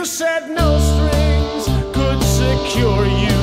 You said no strings could secure you.